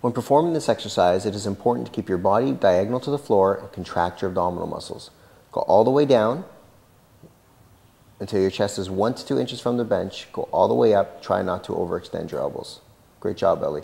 When performing this exercise, it is important to keep your body diagonal to the floor and contract your abdominal muscles. Go all the way down until your chest is one to two inches from the bench. Go all the way up. Try not to overextend your elbows. Great job, Ellie.